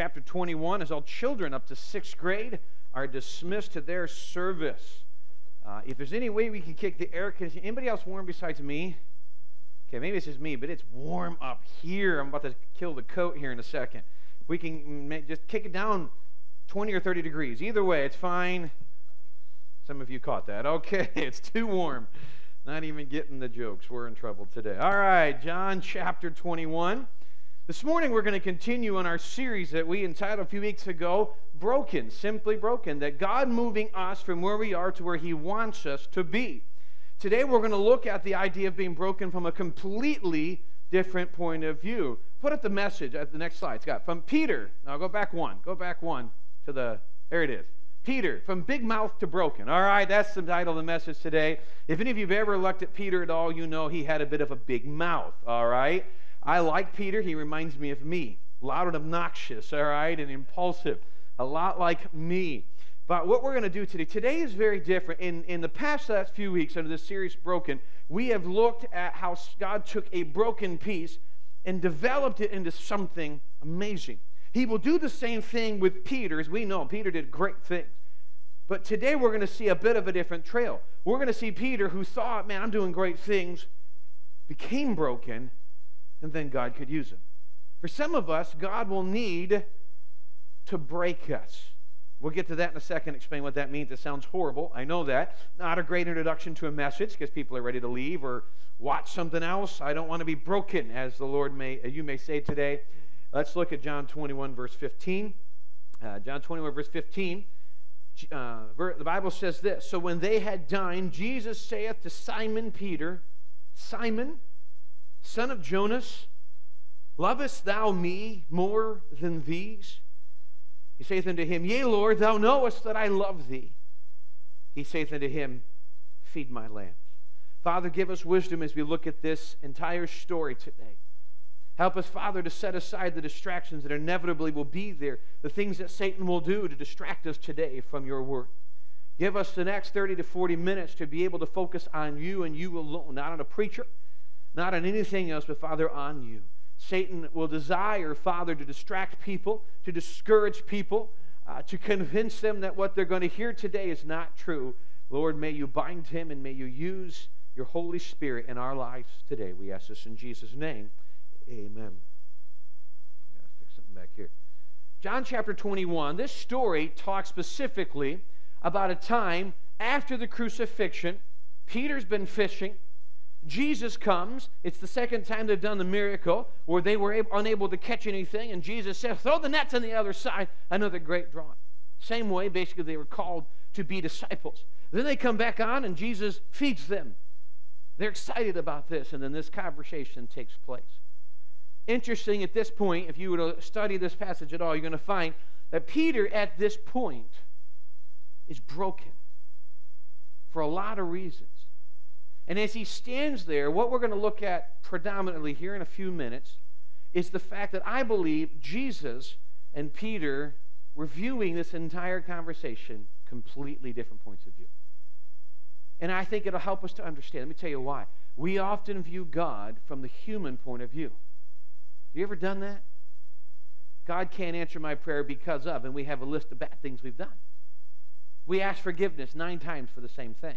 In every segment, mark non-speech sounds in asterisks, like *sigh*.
chapter 21, as all children up to sixth grade are dismissed to their service. Uh, if there's any way we can kick the air conditioning, anybody else warm besides me? Okay, maybe it's just me, but it's warm up here. I'm about to kill the coat here in a second. We can make, just kick it down 20 or 30 degrees. Either way, it's fine. Some of you caught that. *laughs* Okay, it's too warm. Not even getting the jokes. We're in trouble today. All right, John chapter 21. This morning we're going to continue on our series that we entitled a few weeks ago, Broken, Simply Broken, that God moving us from where we are to where He wants us to be. Today we're going to look at the idea of being broken from a completely different point of view. Put up the message at the next slide, Scott. From Peter, now go back one, go back one to the, there it is. Peter, from big mouth to broken. All right, that's the title of the message today. If any of you have ever looked at Peter at all, you know he had a bit of a big mouth. All right. I like Peter. He reminds me of me. Loud and obnoxious, all right, and impulsive. A lot like me. But what we're going to do today, today is very different. In, in the past last few weeks under this series, Broken, we have looked at how God took a broken piece and developed it into something amazing. He will do the same thing with Peter, as we know. Peter did great things. But today we're going to see a bit of a different trail. We're going to see Peter, who thought, man, I'm doing great things, became broken and then God could use him. For some of us, God will need to break us. We'll get to that in a second, explain what that means. It sounds horrible. I know that. Not a great introduction to a message because people are ready to leave or watch something else. I don't want to be broken, as the Lord may, you may say today. Let's look at John 21, verse 15. Uh, John 21, verse 15. Uh, the Bible says this So when they had dined, Jesus saith to Simon Peter, Simon, Son of Jonas, lovest thou me more than these? He saith unto him, Yea, Lord, thou knowest that I love thee. He saith unto him, Feed my lambs. Father, give us wisdom as we look at this entire story today. Help us, Father, to set aside the distractions that inevitably will be there, the things that Satan will do to distract us today from your word. Give us the next 30 to 40 minutes to be able to focus on you and you alone, not on a preacher, not on anything else, but, Father, on you. Satan will desire, Father, to distract people, to discourage people, uh, to convince them that what they're going to hear today is not true. Lord, may you bind him and may you use your Holy Spirit in our lives today. We ask this in Jesus' name. Amen. Got to fix something back here. John chapter 21, this story talks specifically about a time after the crucifixion. Peter's been fishing. Jesus comes. It's the second time they've done the miracle where they were able, unable to catch anything, and Jesus says, Throw the nets on the other side. Another great drawing. Same way, basically, they were called to be disciples. Then they come back on, and Jesus feeds them. They're excited about this, and then this conversation takes place. Interesting at this point, if you were to study this passage at all, you're going to find that Peter, at this point, is broken for a lot of reasons. And as he stands there, what we're going to look at predominantly here in a few minutes is the fact that I believe Jesus and Peter were viewing this entire conversation completely different points of view. And I think it'll help us to understand. Let me tell you why. We often view God from the human point of view. Have you ever done that? God can't answer my prayer because of, and we have a list of bad things we've done. We ask forgiveness nine times for the same thing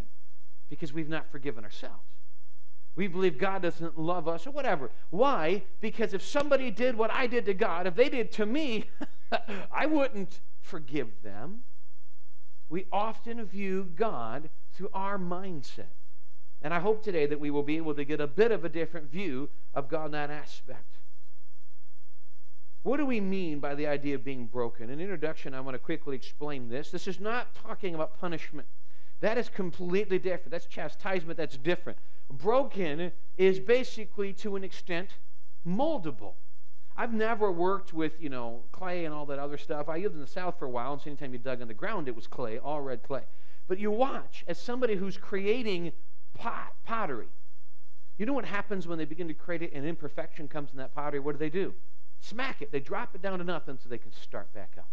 because we've not forgiven ourselves. We believe God doesn't love us or whatever. Why? Because if somebody did what I did to God, if they did to me, *laughs* I wouldn't forgive them. We often view God through our mindset. And I hope today that we will be able to get a bit of a different view of God in that aspect. What do we mean by the idea of being broken? In introduction, I want to quickly explain this. This is not talking about punishment. That is completely different. That's chastisement, that's different. Broken is basically, to an extent, moldable. I've never worked with, you know, clay and all that other stuff. I lived in the South for a while, and so anytime you dug in the ground, it was clay, all red clay. But you watch, as somebody who's creating pot, pottery, you know what happens when they begin to create it and imperfection comes in that pottery? What do they do? Smack it. They drop it down to nothing so they can start back up.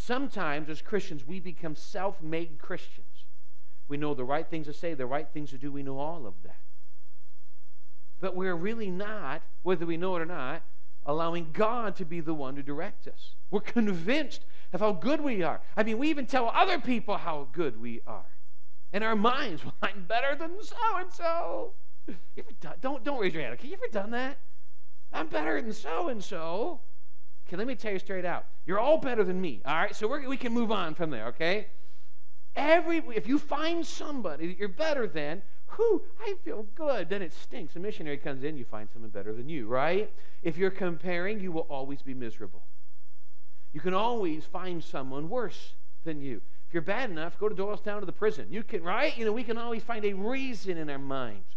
Sometimes, as Christians, we become self made Christians. We know the right things to say, the right things to do. We know all of that. But we're really not, whether we know it or not, allowing God to be the one to direct us. We're convinced of how good we are. I mean, we even tell other people how good we are. And our minds, *laughs* well, I'm better than so and so. Don't don't raise your hand. Okay, you ever done that? I'm better than so and so. Okay, let me tell you straight out. You're all better than me. All right, so we can move on from there. Okay. Every if you find somebody that you're better than, whew, I feel good. Then it stinks. A missionary comes in, you find someone better than you, right? If you're comparing, you will always be miserable. You can always find someone worse than you. If you're bad enough, go to Doylestown to the prison. You can, right? You know, we can always find a reason in our minds.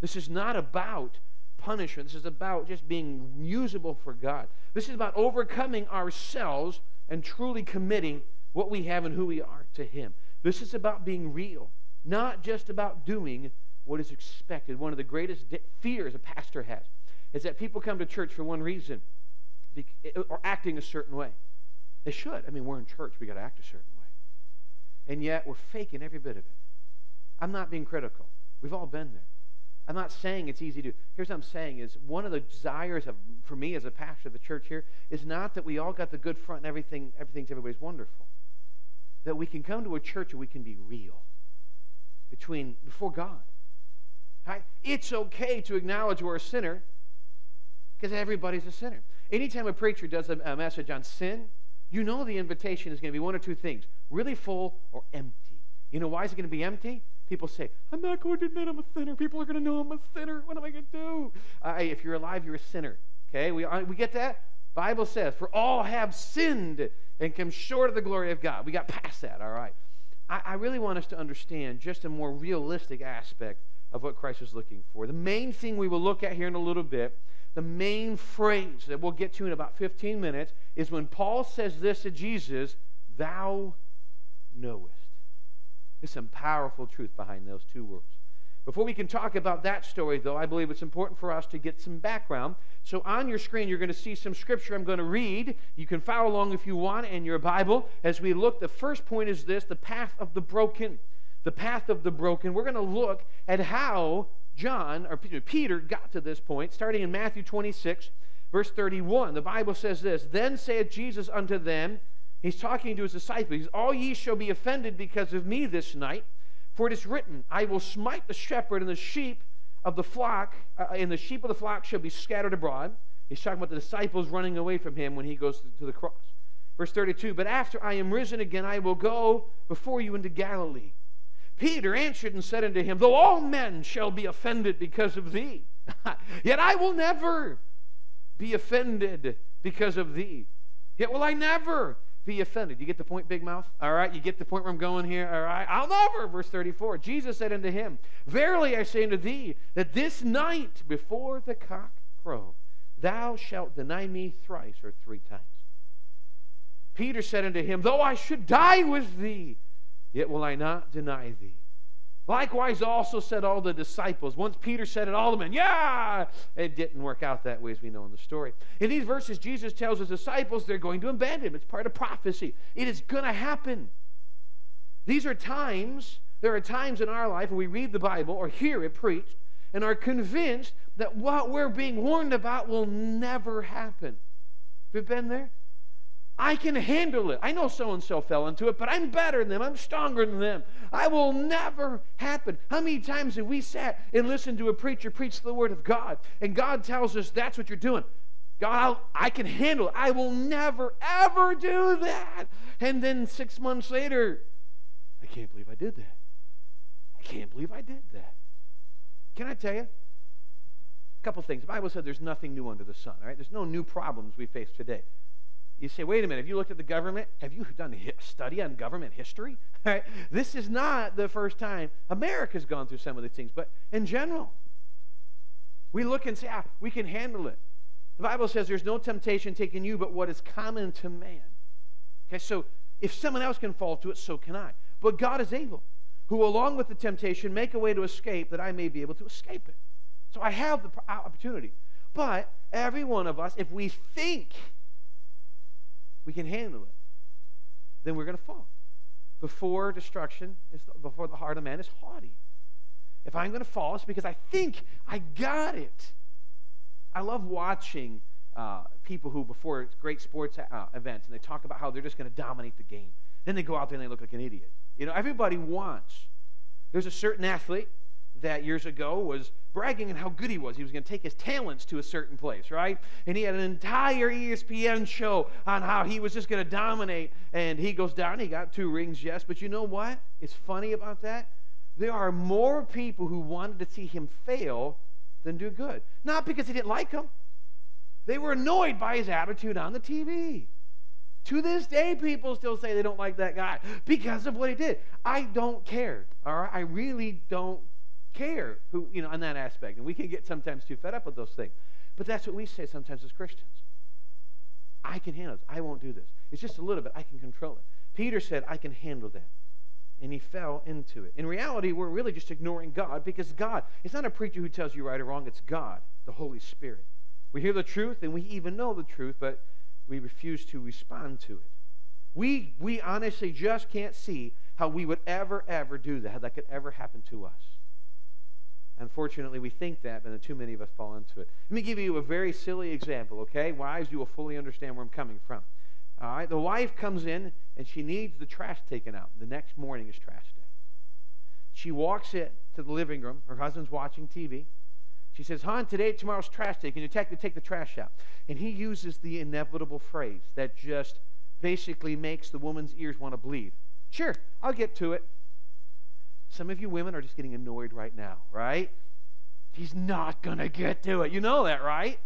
This is not about punishment. This is about just being usable for God. This is about overcoming ourselves and truly committing what we have and who we are to Him. This is about being real not just about doing what is expected. One of the greatest fears a pastor has is that people come to church for one reason or acting a certain way. They should. I mean, we're in church, we got to act a certain way. And yet, we're faking every bit of it. I'm not being critical. We've all been there. I'm not saying it's easy to. Here's what I'm saying is one of the desires of, for me as a pastor of the church here is not that we all got the good front and everything, everything's everybody's wonderful. That we can come to a church and we can be real between before God. Right? It's okay to acknowledge we're a sinner because everybody's a sinner. Anytime a preacher does a, a message on sin, you know the invitation is going to be one or two things really full or empty. You know why is it going to be empty? People say, I'm not going to admit I'm a sinner. People are going to know I'm a sinner. What am I going to do? Uh, if you're alive, you're a sinner. Okay, we, uh, we get that? Bible says, for all have sinned and come short of the glory of God. We got past that, all right. I, I really want us to understand just a more realistic aspect of what Christ is looking for. The main thing we will look at here in a little bit, the main phrase that we'll get to in about 15 minutes, is when Paul says this to Jesus, Thou knowest. There's some powerful truth behind those two words. Before we can talk about that story, though, I believe it's important for us to get some background. So on your screen, you're going to see some scripture I'm going to read. You can follow along if you want in your Bible as we look. The first point is this the path of the broken. The path of the broken. We're going to look at how John, or Peter, got to this point, starting in Matthew 26, verse 31. The Bible says this Then saith Jesus unto them, He's talking to his disciples, All ye shall be offended because of me this night. For it is written, I will smite the shepherd, and the sheep of the flock, uh, and the sheep of the flock shall be scattered abroad. He's talking about the disciples running away from him when he goes to the cross. Verse 32 But after I am risen again, I will go before you into Galilee. Peter answered and said unto him, Though all men shall be offended because of thee, *laughs* yet I will never be offended because of thee. Yet will I never be offended. You get the point, big mouth? All right, you get the point where I'm going here? All right, I'll never. Verse 34 Jesus said unto him, Verily I say unto thee, that this night before the cock crow, thou shalt deny me thrice or three times. Peter said unto him, Though I should die with thee, yet will I not deny thee. Likewise, also said all the disciples. Once Peter said it, all the men, yeah! It didn't work out that way, as we know in the story. In these verses, Jesus tells his disciples they're going to abandon him. It's part of prophecy. It is going to happen. These are times, there are times in our life when we read the Bible or hear it preached and are convinced that what we're being warned about will never happen. Have you been there? I can handle it. I know so and so fell into it, but I'm better than them. I'm stronger than them. I will never happen. How many times have we sat and listened to a preacher preach the word of God, and God tells us that's what you're doing? God, I'll, i can handle it. I will never, ever do that. And then six months later, I can't believe I did that. I can't believe I did that. Can I tell you? A couple things. The Bible said there's nothing new under the sun, all right? There's no new problems we face today. You say, wait a minute, have you looked at the government? Have you done a study on government history? *laughs* Right? This is not the first time America's gone through some of these things, but in general, we look and say, ah, we can handle it. The Bible says there's no temptation taking you but what is common to man. Okay, so if someone else can fall to it, so can I. But God is able, who along with the temptation make a way to escape that I may be able to escape it. So I have the opportunity. But every one of us, if we think we can handle it, then we're going to fall. Before destruction is before the heart of man is haughty. If I'm going to fall, it's because I think I got it. I love watching uh, people who, before great sports uh, events, and they talk about how they're just going to dominate the game. Then they go out there and they look like an idiot. You know, everybody wants. There's a certain athlete that years ago was bragging on how good he was. He was going to take his talents to a certain place, right? And he had an entire ESPN show on how he was just going to dominate. And he goes down, he got two rings, yes. But you know what? It's funny about that? There are more people who wanted to see him fail than do good. Not because they didn't like him, they were annoyed by his attitude on the TV. To this day, people still say they don't like that guy because of what he did. I don't care. All right, I really don't care who, you know, on that aspect. And we can get sometimes too fed up with those things. But that's what we say sometimes as Christians. I can handle this. I won't do this. It's just a little bit. I can control it. Peter said, I can handle that. And he fell into it. In reality, we're really just ignoring God because God, it's not a preacher who tells you right or wrong, it's God, the Holy Spirit. We hear the truth and we even know the truth, but we refuse to respond to it. We, we honestly just can't see how we would ever, ever do that, how that could ever happen to us. Unfortunately, we think that, but too many of us fall into it. Let me give you a very silly example, okay? Wives, you will fully understand where I'm coming from. All right, the wife comes in and she needs the trash taken out. The next morning is trash day. She walks in to the living room. Her husband's watching TV. She says, Hon, today, tomorrow's trash day. Can you take, take the trash out? And he uses the inevitable phrase that just basically makes the woman's ears want to bleed. Sure, I'll get to it. Some of you women are just getting annoyed right now, right? He's not going to get to it. You know that, right?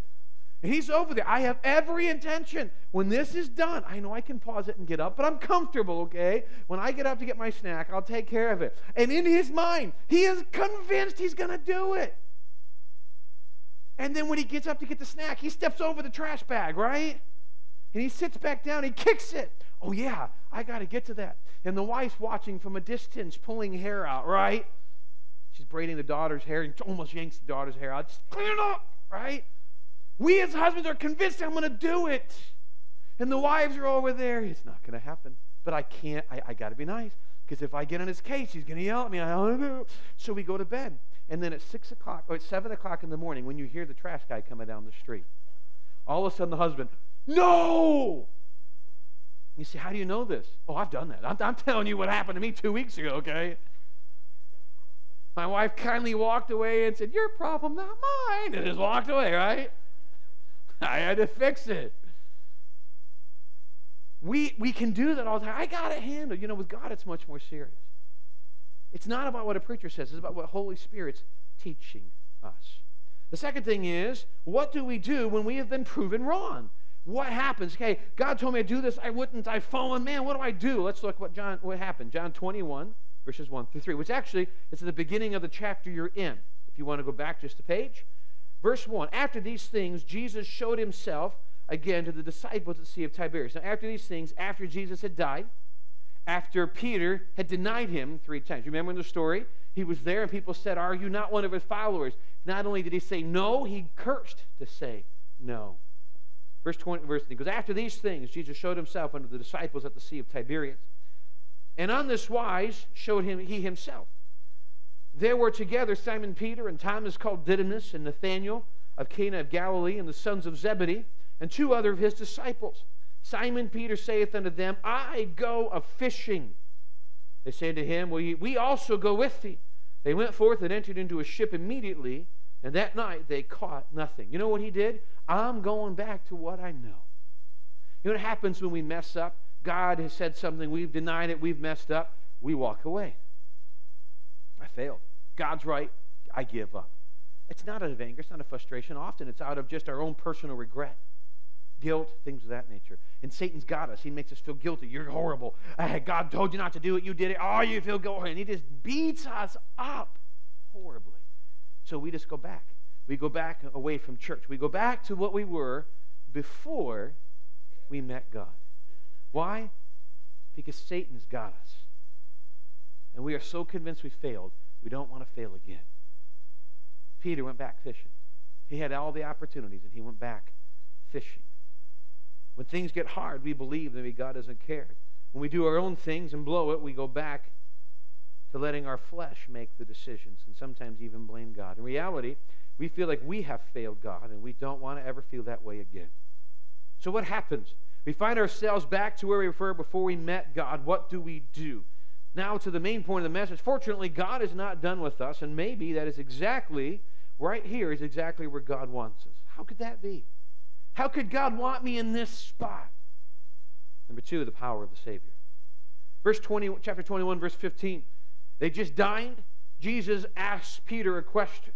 And he's over there. I have every intention. When this is done, I know I can pause it and get up, but I'm comfortable, okay? When I get up to get my snack, I'll take care of it. And in his mind, he is convinced he's going to do it. And then when he gets up to get the snack, he steps over the trash bag, right? And he sits back down, he kicks it. Oh, yeah, I got to get to that. And the wife's watching from a distance, pulling hair out, right? She's braiding the daughter's hair and almost yanks the daughter's hair out. Just clean it up, right? We as husbands are convinced I'm going to do it. And the wives are over there. It's not going to happen. But I can't, I, I got to be nice. Because if I get on his case, he's going to yell at me. I don't know. So we go to bed. And then at 6 o'clock, or at 7 o'clock in the morning, when you hear the trash guy coming down the street, all of a sudden the husband, no! You say, how do you know this? Oh, I've done that. I'm, I'm telling you what happened to me two weeks ago, okay? My wife kindly walked away and said, Your problem, not mine. And just walked away, right? I had to fix it. We, we can do that all the time. I got it handled. You know, with God, it's much more serious. It's not about what a preacher says, it's about what Holy Spirit's teaching us. The second thing is, what do we do when we have been proven wrong? What happens? Okay, God told me to do this. I wouldn't. I've fallen. Man, what do I do? Let's look what John what happened. John 21, verses 1 through 3, which actually is at the beginning of the chapter you're in. If you want to go back just a page. Verse 1. After these things, Jesus showed himself again to the disciples at the Sea of Tiberias. Now, after these things, after Jesus had died, after Peter had denied him three times. Remember in the story? He was there and people said, Are you not one of his followers? Not only did he say no, he cursed to say no. Verse 20, verse he goes, After these things, Jesus showed himself unto the disciples at the Sea of Tiberias. And on this wise showed him he himself. There were together Simon Peter and Thomas called Didymus and Nathanael of Cana of Galilee and the sons of Zebedee and two other of his disciples. Simon Peter saith unto them, I go a fishing. They say to him, we also go with thee. They went forth and entered into a ship immediately, and that night they caught nothing. You know what he did? I'm going back to what I know. You know what happens when we mess up? God has said something, we've denied it, we've messed up, we walk away. I failed. God's right, I give up. It's not out of anger, it's not a frustration. Often it's out of just our own personal regret, guilt, things of that nature. And Satan's got us. He makes us feel guilty. You're horrible. Hey, God told you not to do it. You did it. Oh, you feel guilty. And he just beats us up horribly. So we just go back. We go back away from church. We go back to what we were before we met God. Why? Because Satan's got us. And we are so convinced we failed, we don't want to fail again. Peter went back fishing. He had all the opportunities, and he went back fishing. When things get hard, we believe that God doesn't care. When we do our own things and blow it, we go back to letting our flesh make the decisions and sometimes even blame God. In reality, we feel like we have failed God, and we don't want to ever feel that way again. So, what happens? We find ourselves back to where we were before we met God. What do we do? Now, to the main point of the message. Fortunately, God is not done with us, and maybe that is exactly, right here, is exactly where God wants us. How could that be? How could God want me in this spot? Number two, the power of the Savior. Verse 20, chapter 21, verse 15. They just dined. Jesus asks Peter a question.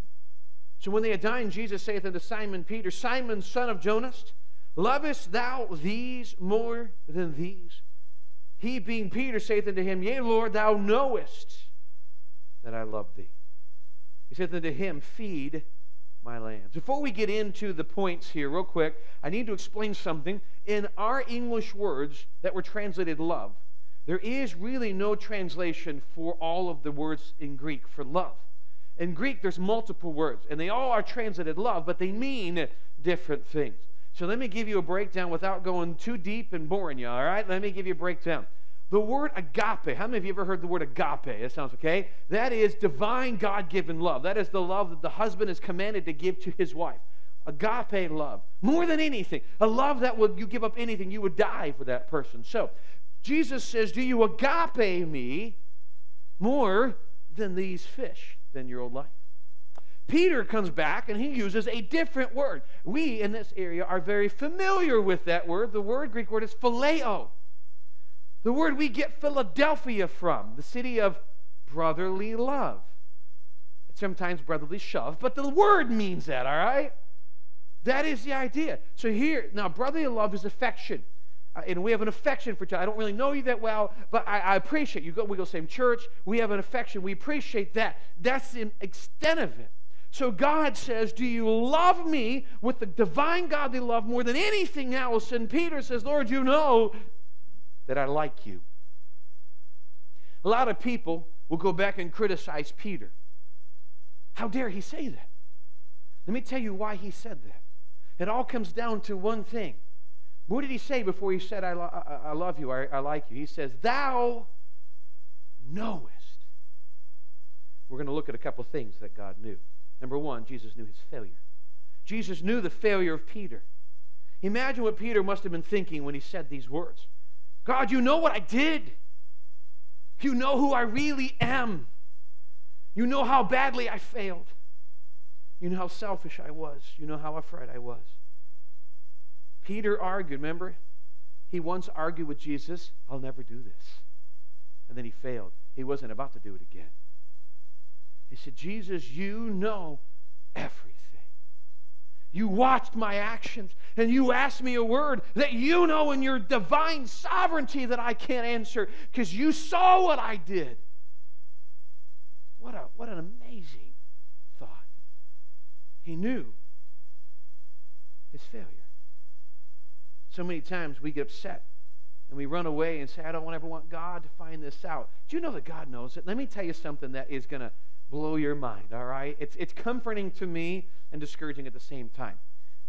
So when they had dined, Jesus saith unto Simon Peter, Simon, son of Jonas, lovest thou these more than these? He, being Peter, saith unto him, Yea, Lord, thou knowest that I love thee. He saith unto him, Feed my lambs. Before we get into the points here, real quick, I need to explain something. In our English words that were translated love, there is really no translation for all of the words in Greek for love. In Greek, there's multiple words, and they all are translated love, but they mean different things. So let me give you a breakdown without going too deep and boring you, all right? Let me give you a breakdown. The word agape, how many of you ever heard the word agape? It sounds okay. That is divine God given love. That is the love that the husband is commanded to give to his wife. Agape love. More than anything. A love that would you give up anything, you would die for that person. So Jesus says, Do you agape me more than these fish, than your old life? Peter comes back and he uses a different word. We in this area are very familiar with that word. The word, Greek word, is phileo. The word we get Philadelphia from, the city of brotherly love. Sometimes brotherly shove, but the word means that, all right? That is the idea. So here, now, brotherly love is affection. And we have an affection for each other. I don't really know you that well, but I, I appreciate you. Go, we go same church. We have an affection. We appreciate that. That's the extent of it. So God says, Do you love me with the divine godly love more than anything else? And Peter says, Lord, you know that I like you. A lot of people will go back and criticize Peter. How dare he say that? Let me tell you why he said that. It all comes down to one thing what did he say before he said, I, lo- I, love you, I, I like you? He says, Thou knowest. We're going to look at a couple of things that God knew. Number one, Jesus knew his failure. Jesus knew the failure of Peter. Imagine what Peter must have been thinking when he said these words God, you know what I did. You know who I really am. You know how badly I failed. You know how selfish I was. You know how afraid I was. Peter argued, remember? He once argued with Jesus, I'll never do this. And then he failed. He wasn't about to do it again. He said, Jesus, you know everything. You watched my actions and you asked me a word that you know in your divine sovereignty that I can't answer because you saw what I did. What, a, what an amazing thought. He knew his failure. So many times we get upset and we run away and say, I don't ever want God to find this out. Do you know that God knows it? Let me tell you something that is going to blow your mind, all right? It's, it's comforting to me and discouraging at the same time.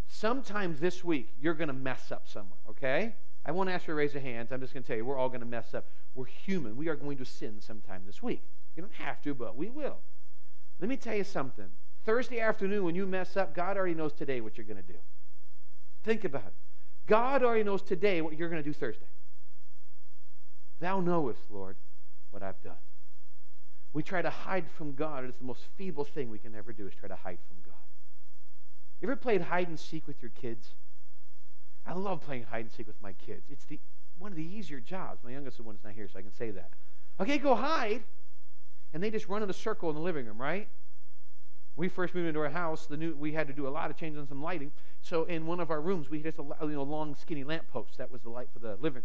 Sometime this week, you're going to mess up somewhere, okay? I won't ask you to raise your hands. I'm just going to tell you, we're all going to mess up. We're human. We are going to sin sometime this week. You don't have to, but we will. Let me tell you something. Thursday afternoon, when you mess up, God already knows today what you're going to do. Think about it. God already knows today what you're going to do Thursday. Thou knowest, Lord, what I've done. We try to hide from God. It's the most feeble thing we can ever do is try to hide from God. You ever played hide and seek with your kids? I love playing hide and seek with my kids. It's the one of the easier jobs. My youngest one is not here, so I can say that. Okay, go hide. And they just run in a circle in the living room, right? We first moved into our house, the new we had to do a lot of changes on some lighting. So in one of our rooms, we had just a you know long skinny lamp post. That was the light for the living.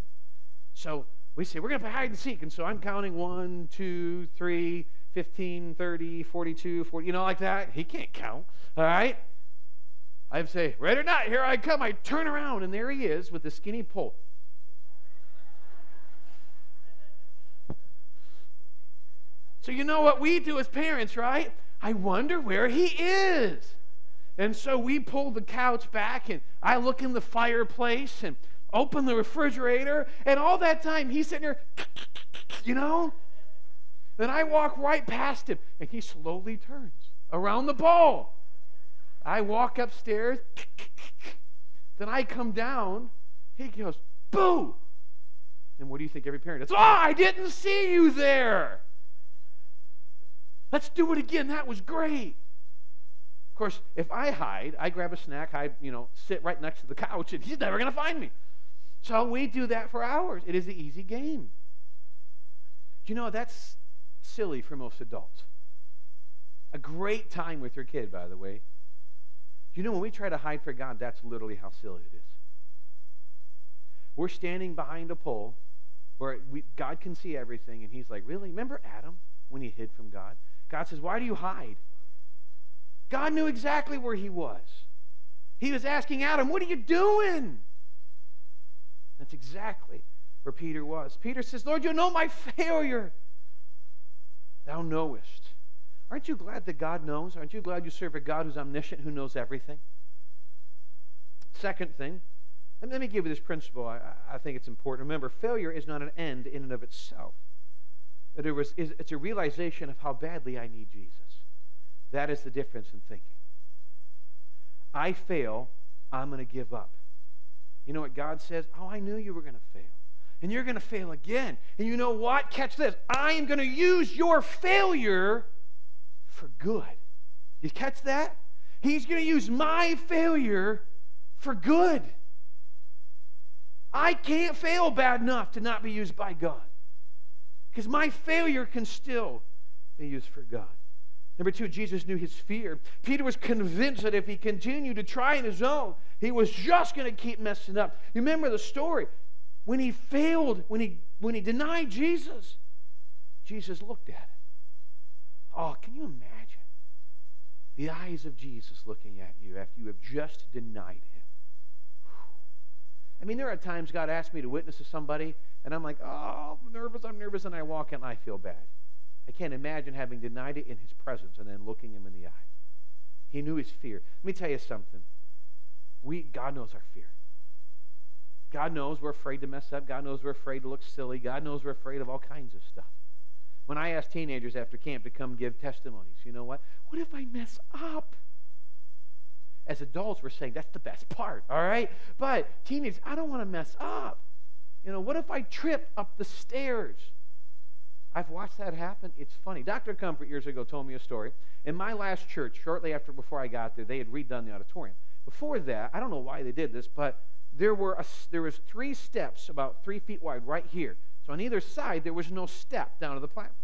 So we say we're going to play hide and seek, and so I'm counting one, two, three, 15, 30, 42, 40, you know, like that. He can't count. All right. I say, ready or not, here I come. I turn around, and there he is with the skinny pole. So you know what we do as parents, right? I wonder where he is. And so we pull the couch back, and I look in the fireplace and open the refrigerator, and all that time he's sitting there, *clears throat* you know? Then I walk right past him, and he slowly turns around the ball. I walk upstairs. *clears throat* then I come down. He goes, boo! And what do you think every parent does? Oh, I didn't see you there. Let's do it again. That was great. Of course, if I hide, I grab a snack, I, you know, sit right next to the couch, and he's never going to find me. So we do that for hours. It is the easy game. You know, that's silly for most adults. A great time with your kid, by the way. You know, when we try to hide for God, that's literally how silly it is. We're standing behind a pole where we, God can see everything, and He's like, Really? Remember Adam when he hid from God? God says, Why do you hide? God knew exactly where he was. He was asking Adam, What are you doing? That's exactly where Peter was. Peter says, Lord, you know my failure. Thou knowest. Aren't you glad that God knows? Aren't you glad you serve a God who's omniscient, who knows everything? Second thing, let me give you this principle. I, I think it's important. Remember, failure is not an end in and of itself. It was, it's a realization of how badly I need Jesus. That is the difference in thinking. I fail, I'm going to give up. You know what God says? Oh, I knew you were going to fail. And you're going to fail again. And you know what? Catch this. I am going to use your failure for good. You catch that? He's going to use my failure for good. I can't fail bad enough to not be used by God. Because my failure can still be used for God. Number two, Jesus knew his fear. Peter was convinced that if he continued to try on his own, he was just going to keep messing up. You remember the story. When he failed, when he, when he denied Jesus, Jesus looked at him. Oh, can you imagine the eyes of Jesus looking at you after you have just denied him? I mean, there are times God asks me to witness to somebody, and I'm like, oh, I'm nervous, I'm nervous, and I walk in and I feel bad. I can't imagine having denied it in his presence and then looking him in the eye. He knew his fear. Let me tell you something. We, God knows our fear. God knows we're afraid to mess up. God knows we're afraid to look silly. God knows we're afraid of all kinds of stuff. When I ask teenagers after camp to come give testimonies, you know what? What if I mess up? As adults, we're saying that's the best part, all right? But teenagers, I don't want to mess up. You know, what if I trip up the stairs? I've watched that happen. It's funny. Dr. Comfort years ago told me a story. In my last church, shortly after before I got there, they had redone the auditorium. Before that, I don't know why they did this, but there were a, there was three steps about three feet wide right here. So on either side, there was no step down to the platform.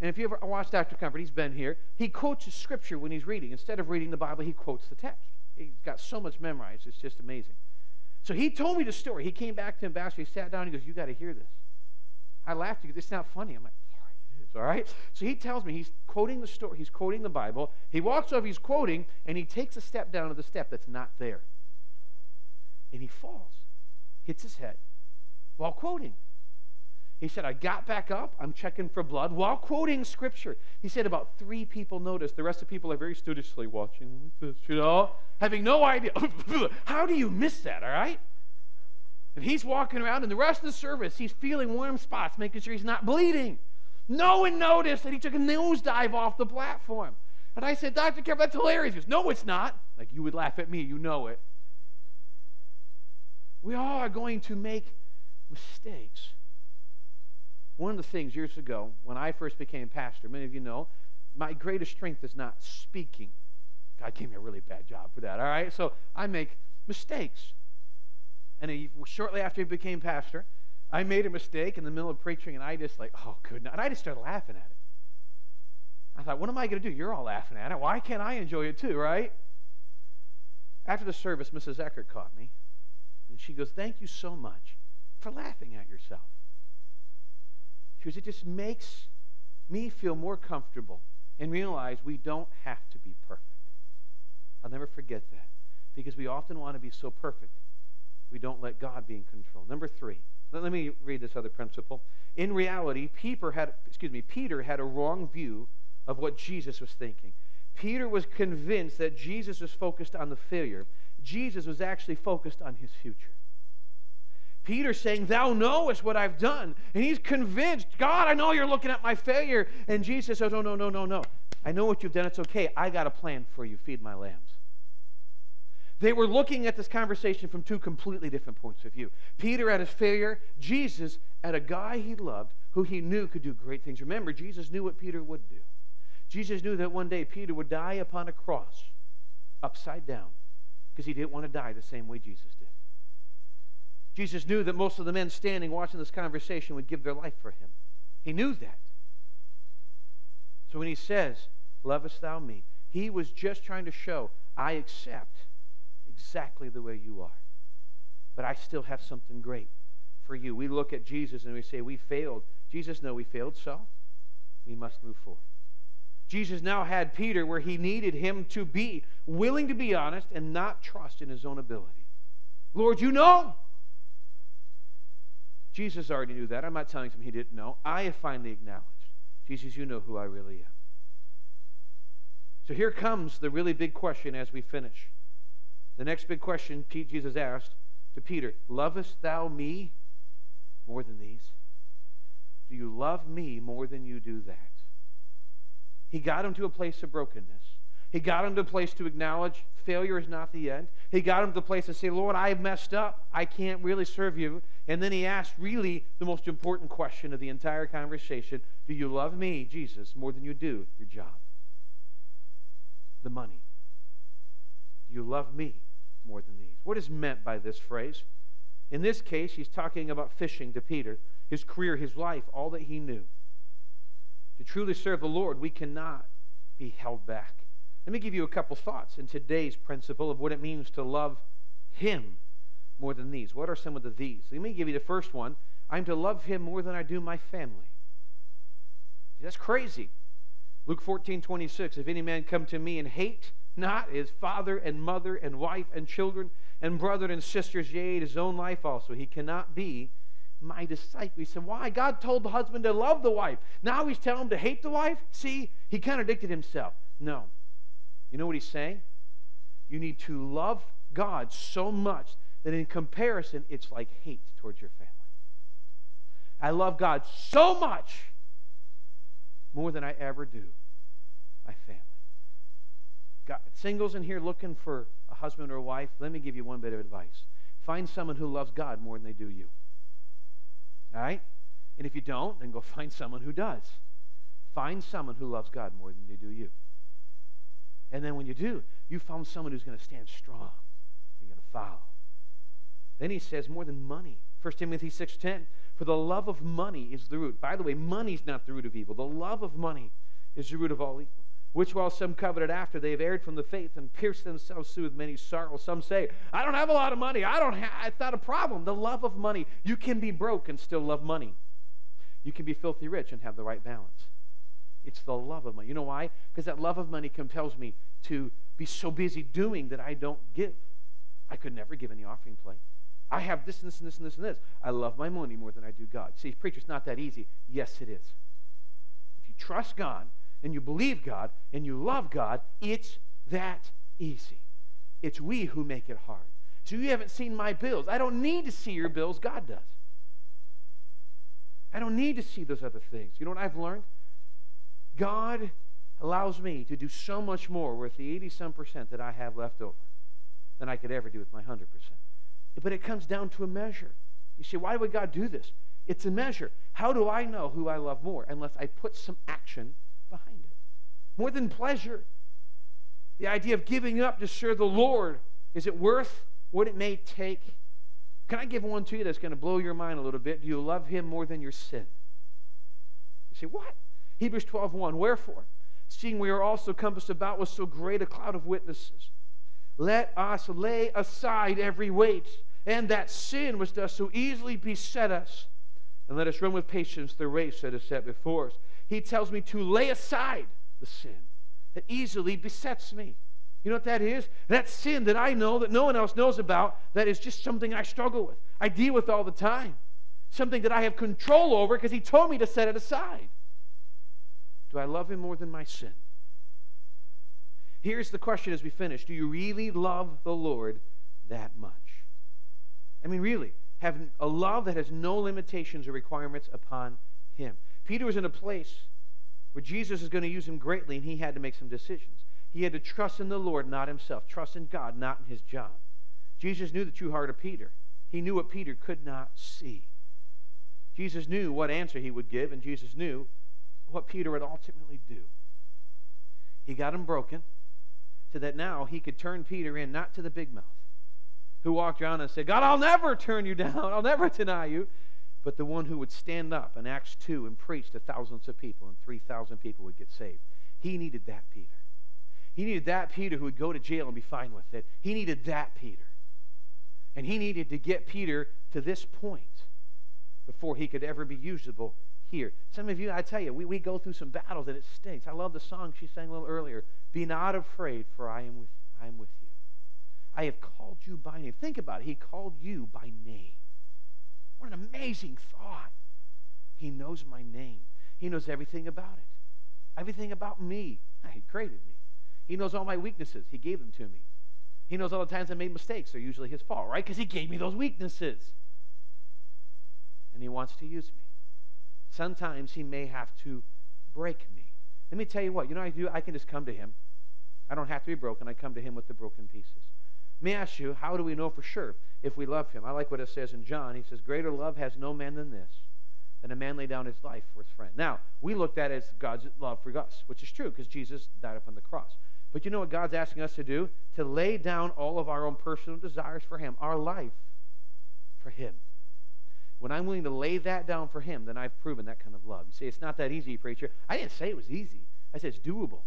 And if you ever watched Dr. Comfort, he's been here. He quotes scripture when he's reading. Instead of reading the Bible, he quotes the text. He's got so much memorized. It's just amazing. So he told me the story. He came back to Ambassador. He sat down. He goes, "You got to hear this." I laughed. He goes, "It's not funny." I'm like, "Sorry, it is." All right. So he tells me he's quoting the story. He's quoting the Bible. He walks over. He's quoting, and he takes a step down to the step that's not there, and he falls, hits his head while quoting. He said, I got back up. I'm checking for blood while quoting scripture. He said about three people noticed. The rest of the people are very studiously watching like this, you know, having no idea. *laughs* How do you miss that, all right? And he's walking around, and the rest of the service, he's feeling warm spots, making sure he's not bleeding. No one noticed that he took a nosedive off the platform. And I said, Dr. Kevin, that's hilarious. He goes, No, it's not. Like, you would laugh at me, you know it. We all are going to make mistakes. One of the things years ago, when I first became pastor, many of you know, my greatest strength is not speaking. God gave me a really bad job for that, all right? So I make mistakes. And he, shortly after he became pastor, I made a mistake in the middle of preaching, and I just like, oh, goodness. And I just started laughing at it. I thought, what am I going to do? You're all laughing at it. Why can't I enjoy it too, right? After the service, Mrs. Eckert caught me, and she goes, thank you so much for laughing at yourself. Because it just makes me feel more comfortable and realize we don't have to be perfect. I'll never forget that because we often want to be so perfect we don't let God be in control. Number three, let, me read this other principle. In reality, Peter had, excuse me, Peter had a wrong view of what Jesus was thinking. Peter was convinced that Jesus was focused on the failure. Jesus was actually focused on his future. Peter saying, Thou knowest what I've done. And he's convinced, God, I know you're looking at my failure. And Jesus says, Oh, no, no, no, no, no. I know what you've done. It's okay. I got a plan for you. Feed my lambs. They were looking at this conversation from two completely different points of view. Peter at his failure, Jesus at a guy he loved who he knew could do great things. Remember, Jesus knew what Peter would do. Jesus knew that one day Peter would die upon a cross upside down because he didn't want to die the same way Jesus did. Jesus knew that most of the men standing watching this conversation would give their life for him. He knew that. So when he says, Lovest thou me? He was just trying to show, I accept exactly the way you are. But I still have something great for you. We look at Jesus and we say, We failed. Jesus no, we failed, so we must move forward. Jesus now had Peter where he needed him to be willing to be honest and not trust in his own ability. Lord, you know. Jesus already knew that. I'm not telling him he didn't know. I have finally acknowledged. Jesus, you know who I really am. So here comes the really big question as we finish. The next big question Jesus asked to Peter Lovest thou me more than these? Do you love me more than you do that? He got him to a place of brokenness. He got him to a place to acknowledge failure is not the end. He got him to a place to say, Lord, I messed up. I can't really serve you. And then he asked really the most important question of the entire conversation Do you love me, Jesus, more than you do your job? The money. Do you love me more than these? What is meant by this phrase? In this case, he's talking about fishing to Peter, his career, his life, all that he knew. To truly serve the Lord, we cannot be held back. Let me give you a couple thoughts in today's principle of what it means to love Him more than these. What are some of the these? Let me give you the first one. I'm to love Him more than I do my family. That's crazy. Luke 14, 26. If any man come to me and hate not his father and mother and wife and children and brother and sisters, yea, his own life also, he cannot be my disciple. He said, Why? God told the husband to love the wife. Now he's telling him to hate the wife? See, he contradicted himself. No. You know what he's saying? You need to love God so much that in comparison, it's like hate towards your family. I love God so much more than I ever do my family. God, singles in here looking for a husband or a wife, let me give you one bit of advice. Find someone who loves God more than they do you. All right? And if you don't, then go *laughs* find someone who does. Find someone who loves God more than they do you. And then when you do, you found someone who's going to stand strong. And going to follow. Then he says more than money. 1 Timothy 6.10, for the love of money is the root. By the way, money's not the root of evil. The love of money is the root of all evil. Which while some coveted after, they have erred from the faith and pierced themselves through with many sorrows. Some say, I don't have a lot of money. I don't have, it's not a problem. The love of money. You can be broke and still love money. You can be filthy rich and have the right balance. It's the love of money. You know why? Because that love of money compels me to be so busy doing that I don't give. I could never give any offering plate. I have this and this and this and this and this. I love my money more than I do God. See, preacher, it's not that easy. Yes, it is. If you trust God and you believe God and you love God, it's that easy. It's we who make it hard. So you haven't seen my bills. I don't need to see your bills. God does. I don't need to see those other things. You know what I've learned? God allows me to do so much more with the 80 some percent that I have left over than I could ever do with my 100%. But it comes down to a measure. You say, why would God do this? It's a measure. How do I know who I love more unless I put some action behind it? More than pleasure. The idea of giving up to serve the Lord, is it worth what it may take? Can I give one to you that's going to blow your mind a little bit? Do you love him more than your sin? You say, what? Hebrews 12:1. Wherefore, seeing we are also compassed about with so great a cloud of witnesses, let us lay aside every weight and that sin which does so easily beset us, and let us run with patience the race that is set before us. He tells me to lay aside the sin that easily besets me. You know what that is? That sin that I know that no one else knows about, that is just something I struggle with. I deal with all the time. Something that I have control over because He told me to set it aside. Do I love him more than my sin? Here's the question as we finish Do you really love the Lord that much? I mean, really, have a love that has no limitations or requirements upon him. Peter was in a place where Jesus is going to use him greatly, and he had to make some decisions. He had to trust in the Lord, not himself. Trust in God, not in his job. Jesus knew the true heart of Peter. He knew what Peter could not see. Jesus knew what answer he would give, and Jesus knew what Peter would ultimately do. He got him broken so that now he could turn Peter in, not to the big mouth, who walked around and said, God, I'll never turn you down. I'll never deny you. But the one who would stand up in Acts 2 and preach to thousands of people, and 3,000 people would get saved. He needed that Peter. He needed that Peter who would go to jail and be fine with it. He needed that Peter. And he needed to get Peter to this point before he could ever be usable here. Some of you, I tell you, we, we go through some battles and it stinks. I love the song she sang a little earlier. Be not afraid, for I am with, I am with you. I have called you by name. Think about it. He called you by name. What an amazing thought. He knows my name. He knows everything about it. Everything about me. *laughs* He created me. He knows all my weaknesses. He gave them to me. He knows all the times I made mistakes. They're usually his fault, right? Because he gave me those weaknesses. And he wants to use me. Sometimes he may have to break me. Let me tell you what, you know I do? I can just come to him. I don't have to be broken. I come to him with the broken pieces. Let me ask you, how do we know for sure if we love him? I like what it says in John. He says, Greater love has no man than this, than a man lay down his life for his friend. Now, we looked at it as God's love for us, which is true because Jesus died upon the cross. But you know what God's asking us to do? To lay down all of our own personal desires for Him, our life for Him. When I'm willing to lay that down for Him, then I've proven that kind of love. You say, it's not that easy, preacher. I didn't say it was easy. I said it's doable.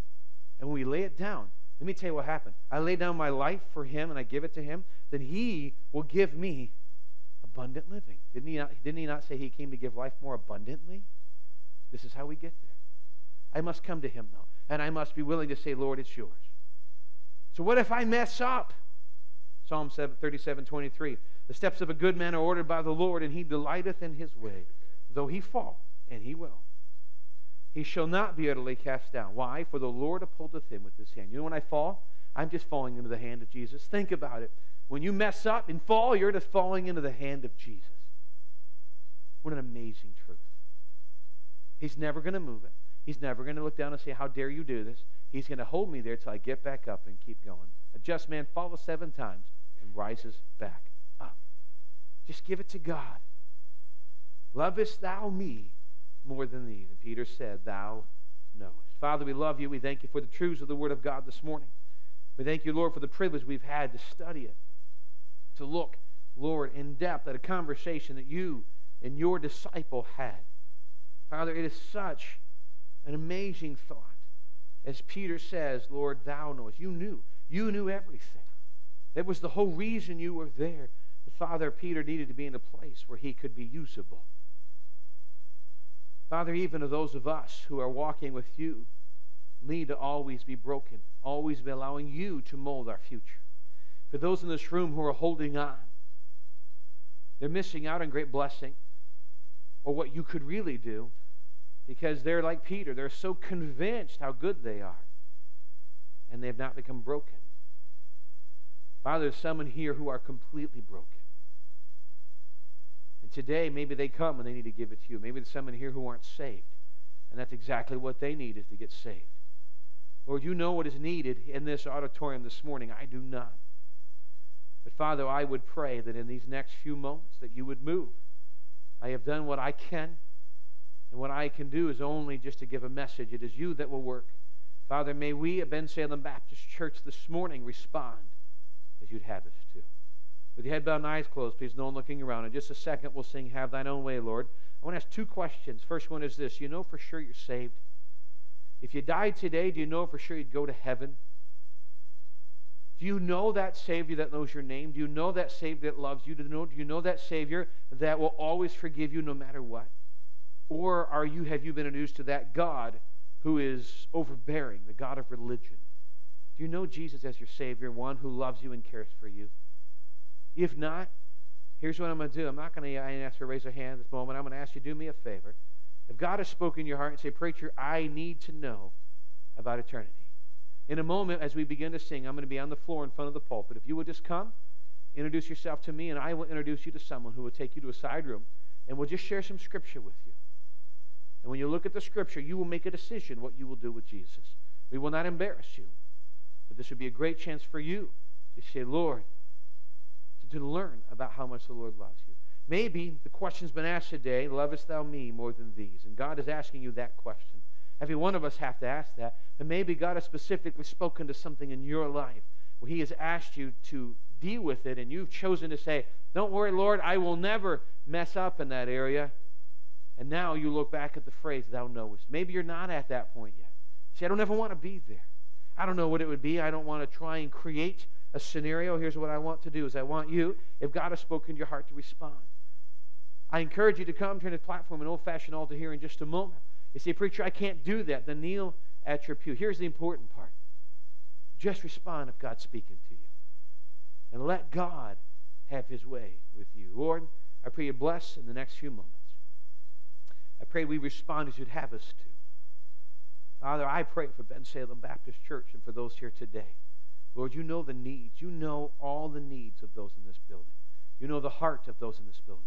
And when we lay it down, let me tell you what happened. I lay down my life for Him and I give it to Him, then He will give me abundant living. Didn't He not, didn't he not say He came to give life more abundantly? This is how we get there. I must come to Him, though and I must be willing to say, Lord, it's yours. So what if I mess up? Psalm 37, 23. The steps of a good man are ordered by the Lord, and he delighteth in his way. Though he fall, and he will, he shall not be utterly cast down. Why? For the Lord upholdeth him with his hand. You know when I fall? I'm just falling into the hand of Jesus. Think about it. When you mess up and fall, you're just falling into the hand of Jesus. What an amazing truth. He's never going to move it. He's never going to look down and say, How dare you do this? He's going to hold me there till I get back up and keep going. A just man falls seven times and rises back. Just give it to God. Lovest thou me more than these? And Peter said, Thou knowest. Father, we love you. We thank you for the truths of the Word of God this morning. We thank you, Lord, for the privilege we've had to study it, to look, Lord, in depth at a conversation that you and your disciple had. Father, it is such an amazing thought. As Peter says, Lord, thou knowest. You knew. You knew everything. That was the whole reason you were there. The Father, Peter needed to be in a place where he could be usable. Father, even to those of us who are walking with you, need to always be broken, always be allowing you to mold our future. For those in this room who are holding on, they're missing out on great blessing or what you could really do because they're like Peter. They're so convinced how good they are, and they have not become broken. Father, there's someone here who are completely broken. And today, maybe they come and they need to give it to you. Maybe there's someone here who aren't saved. And that's exactly what they need is to get saved. Lord, you know what is needed in this auditorium this morning. I do not. But Father, I would pray that in these next few moments that you would move. I have done what I can. And what I can do is only just to give a message. It is you that will work. Father, may we at Bensalem Baptist Church this morning respond as you'd have us to. With your head bowed and eyes closed, please, no one looking around. In just a second, we'll sing Have Thine Own Way, Lord. I want to ask two questions. First one is this You know for sure you're saved? If you died today, do you know for sure you'd go to heaven? Do you know that Savior that knows your name? Do you know that Savior that loves you? Do you know, do you know that Savior that will always forgive you no matter what? Or are you have you been introduced to that God who is overbearing, the God of religion? Do you know Jesus as your Savior, one who loves you and cares for you? If not, here's what I'm going to do. I'm not going to ask you to raise a hand at this moment. I'm going to ask you to do me a favor. If God has spoken in your heart and say, Preacher, I need to know about eternity. In a moment, as we begin to sing, I'm going to be on the floor in front of the pulpit. If you would just come, introduce yourself to me, and I will introduce you to someone who will take you to a side room, and we'll just share some scripture with you. And when you look at the scripture, you will make a decision what you will do with Jesus. We will not embarrass you. But this would be a great chance for you to say, Lord, to, learn about how much the Lord loves you. Maybe the question's been asked today, lovest thou me more than these? And God is asking you that question. Every one of us have to ask that. And maybe God has specifically spoken to something in your life where he has asked you to deal with it and you've chosen to say, don't worry, Lord, I will never mess up in that area. And now you look back at the phrase, thou knowest. Maybe you're not at that point yet. See, I don't ever want to be there. I don't know what it would be. I don't want to try and create a scenario. Here's what I want to do is I want you, if God has spoken to your heart, to respond. I encourage you to come to the platform, an old-fashioned altar here in just a moment. You say, preacher, I can't do that. Then kneel at your pew. Here's the important part. Just respond if God's speaking to you. And let God have his way with you. Lord, I pray you bless in the next few moments. I pray we respond as you'd have us to. Father, I pray for Bensalem Baptist Church and for those here today. Lord, you know the needs. You know all the needs of those in this building. You know the heart of those in this building.